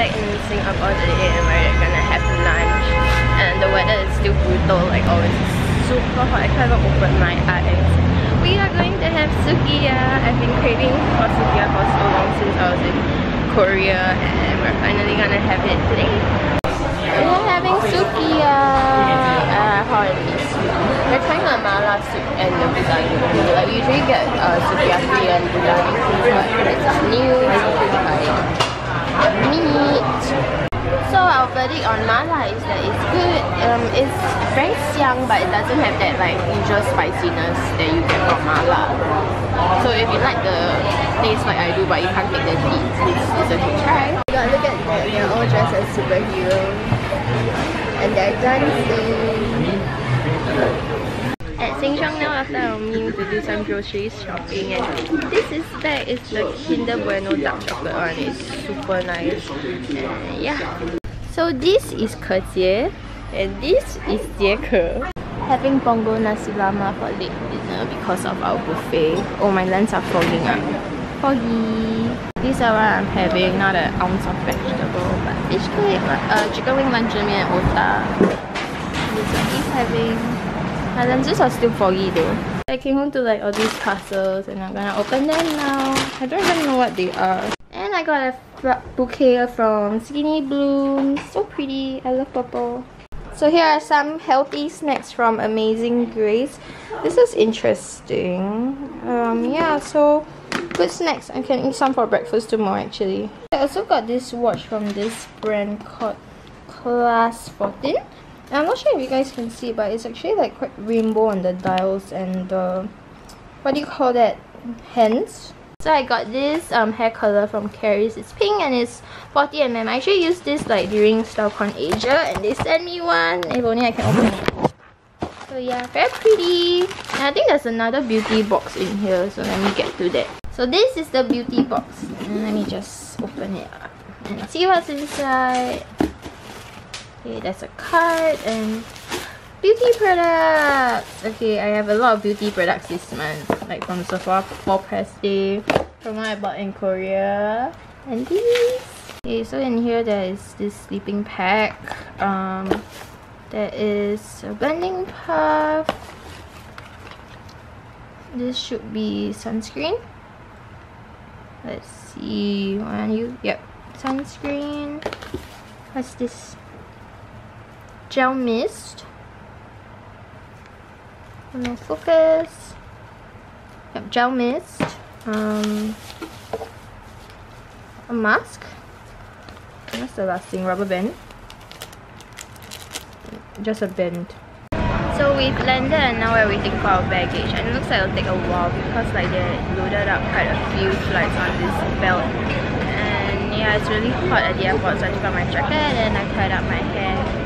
back in Singapore today and we're gonna have lunch. And the weather is still brutal like always. super hot. I can't even open my eyes. We are going to have sukiya. I've been craving for sukiya for so long since I was in Korea and we're finally gonna have it today. We're having sukiya. Uh, how. We're trying the mala soup and the budani. Like we usually get uh, sukiyaki and budani but it's new. Meat. So our verdict on mala is that it's good. Um, it's very xiang, but it doesn't have that like usual spiciness that you get from mala. So if you like the taste like I do, but you can't take the heat, it's, it's a good try. Gotta look at that. They're all dressed as superheroes and they're dancing. At Siong now after our meal to do some groceries shopping and this is is the Kinder Bueno dark chocolate one. It's super nice. And yeah. So this is Kezie and this is Jieke. Having Punggol Nasi Lemak for late dinner because of our buffet. Oh my lens are fogging up. Foggy. These are what I'm having, not an ounce of vegetable, but fish cake, uh, chicken wing luncheon and otah. This is having. My lenses are still foggy though. I came home to like all these parcels and I'm gonna open them now. I don't even know what they are. And I got a bouquet from Skinny Bloom. So pretty. I love purple. So here are some healthy snacks from Amazing Grace. This is interesting. Um, yeah, so good snacks. I can eat some for breakfast tomorrow actually. I also got this watch from this brand called Class 14. I'm not sure if you guys can see but it's actually like quite rainbow on the dials and the what do you call that hands so I got this um, hair color from Caris. It's pink and it's 40mm. I actually used this like during StyleCon Asia and they sent me one. If only I can open it. So yeah, very pretty. And I think there's another beauty box in here. So let me get to that. So this is the beauty box. And let me just open it up and see what's inside. Okay, there's a card and beauty products. Okay, I have a lot of beauty products this month. Like from Sephora for Press Day. From what I bought in Korea. And these. Okay, so in here there is this sleeping pack. Um, there is a blending puff. This should be sunscreen let's see one you yep sunscreen what's this gel mist. No focus. Yep gel mist. Um a mask. That's the last thing rubber band. Just a band. So we've landed and now we're waiting for our baggage. And it looks like it'll take a while because like they loaded up quite a few flights on this belt. And yeah it's really hot at the airport so I took out my jacket and I tied up my hair